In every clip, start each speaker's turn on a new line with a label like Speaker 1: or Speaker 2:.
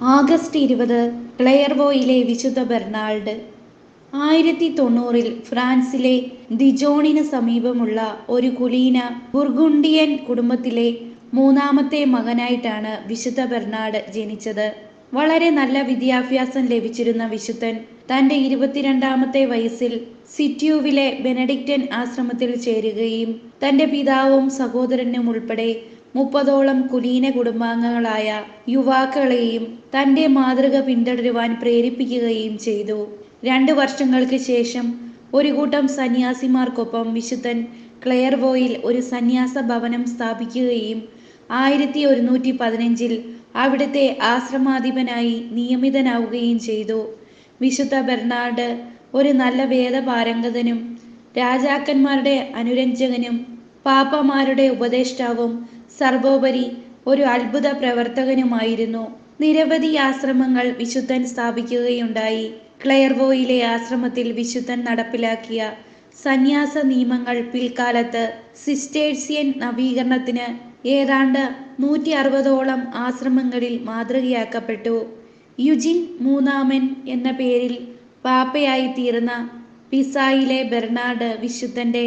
Speaker 1: August ഇരുപത് ക്ലെയർവോയിലെ വിശുദ്ധ Barnard. ആയിരത്തി തൊണ്ണൂറിൽ ഫ്രാൻസിലെ ദിജോണിന് സമീപമുള്ള ഒരു കുലീന ബുർഗുണ്ടിയൻ കുടുംബത്തിലെ മൂന്നാമത്തെ മകനായിട്ടാണ് വിശുദ്ധ ബെർണാഡ് ജനിച്ചത്. വളരെ നല്ല വിദ്യാഭ്യാസം ലഭിച്ചിരുന്ന വിശുദ്ധൻ തന്റെ ഇരുപത്തിരണ്ടാമത്തെ വയസ്സിൽ സിറ്റ്യൂവിലെ ബെനഡിക്റ്റൻ ആശ്രമത്തിൽ ചേരുകയും തന്റെ പിതാവും സഹോദരനും ഉൾപ്പെടെ മുപ്പതോളം കുലീന കുടുംബാംഗങ്ങളായ യുവാക്കളെയും തന്റെ മാതൃക പിന്തുടരുവാൻ പ്രേരിപ്പിക്കുകയും ചെയ്തു. രണ്ട് വർഷങ്ങൾക്ക് ശേഷം ഒരു കൂട്ടം സന്യാസിമാർക്കൊപ്പം വിശുദ്ധൻ ക്ലെയർവോയിൽ ഒരു സന്യാസ ഭവനം സ്ഥാപിക്കുകയും ആയിരത്തി ഒരുന്നൂറ്റി പതിനഞ്ചിൽ അവിടുത്തെ ആശ്രമാധിപനായി നിയമിതനാവുകയും ചെയ്തു. വിശുദ്ധ ബെർണാഡ് ഒരു നല്ല വേദപാരംഗതനും രാജാക്കന്മാരുടെ അനുരഞ്ജകനും പാപ്പമാരുടെ ഉപദേഷ്ടാവും സർവോപരി ഒരു അത്ഭുത പ്രവർത്തകനുമായിരുന്നു. നിരവധി ആശ്രമങ്ങൾ വിശുദ്ധൻ സ്ഥാപിക്കുകയുണ്ടായി. ക്ലെയർവോയിലെ ആശ്രമത്തിൽ വിശുദ്ധൻ നടപ്പിലാക്കിയ സന്യാസ നിയമങ്ങൾ പിൽക്കാലത്ത് സിസ്റ്റേഴ്സിയൻ നവീകരണത്തിന് ഏതാണ്ട് നൂറ്റി അറുപതോളം ആശ്രമങ്ങളിൽ മാതൃകയാക്കപ്പെട്ടു. യുജിൻ മൂന്നാമൻ എന്ന പേരിൽ പാപ്പയായി തീർന്ന പിസായിലെ ബെർണാഡ് വിശുദ്ധന്റെ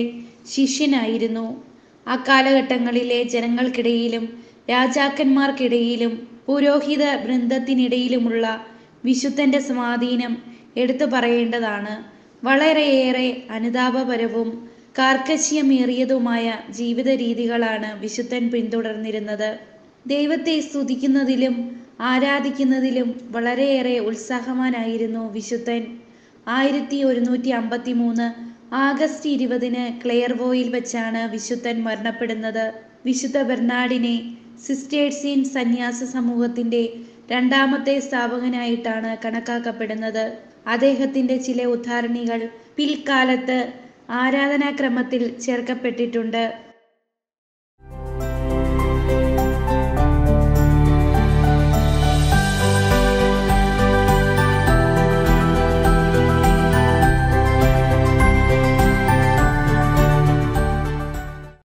Speaker 1: ശിഷ്യനായിരുന്നു. അക്കാലഘട്ടങ്ങളിലെ ജനങ്ങൾക്കിടയിലും രാജാക്കന്മാർക്കിടയിലും പുരോഹിത വൃന്ദത്തിനിടയിലുമുള്ള വിശുദ്ധന്റെ സ്വാധീനം എടുത്തു പറയേണ്ടതാണ്. വളരെയേറെ അനുതാപപരവും കാർക്കശ്യമേറിയതുമായ ജീവിത രീതികളാണ് വിശുദ്ധൻ പിന്തുടർന്നിരുന്നത്. ദൈവത്തെ സ്തുതിക്കുന്നതിലും ആരാധിക്കുന്നതിലും വളരെയേറെ ഉത്സാഹവാനായിരുന്നു വിശുദ്ധൻ. ആയിരത്തി ഒരുന്നൂറ്റി അമ്പത്തി മൂന്ന് ആഗസ്റ്റ് ഇരുപതിന് ക്ലെയർവോയിൽ വെച്ചാണ് വിശുദ്ധൻ മരണപ്പെടുന്നത്. വിശുദ്ധ ബെർണാഡിനെ സിസ്റ്റേഴ്സിൻ സന്യാസ സമൂഹത്തിന്റെ രണ്ടാമത്തെ സ്ഥാപകനായിട്ടാണ് കണക്കാക്കപ്പെടുന്നത്. അദ്ദേഹത്തിന്റെ ചില ഉദ്ധാരണികൾ പിൽക്കാലത്ത് ആരാധനാക്രമത്തിൽ ചേർക്കപ്പെട്ടിട്ടുണ്ട്.